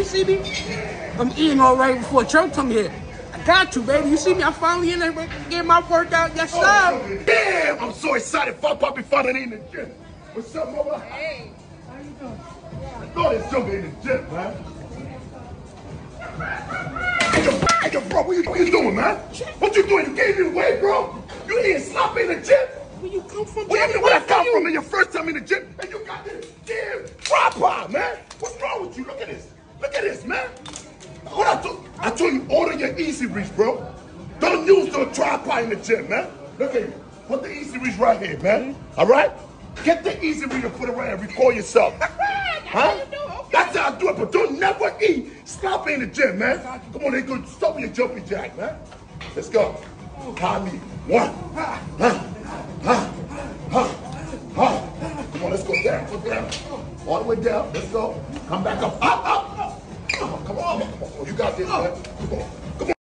You see me? I'm eating all right before church come here. I got to, baby. You see me? I finally in there getting my workout. Yes, sir. Oh, damn, I'm so excited. Fuck Poppy finally in the gym. What's up, mama? Hey, how you doing? I know this joker in the gym, man. Hey, yo, bro, what you, what you doing, man? What you doing? You gaining weight, bro? You eating sloppy in the gym? Where you come from? Where you where I come you? from in your first time in the gym? And you got this damn tripod, man. What's wrong with you? Look at this. This, man. What I told I told you, order your easy reach, bro. Don't use the tripod in the gym, man. Look at you. Put the easy reach right here, man. All right? Get the easy reach and put it right here. Record yourself. Huh? That's how I do it, but don't never eat Stop in the gym, man. Come on, they go stop your jumping jack, man. Let's go. Holly. One. Huh. Huh. Huh. Huh. Come on, let's go down. Go down. All the way down. Let's go. Come back up. Up, up, ですか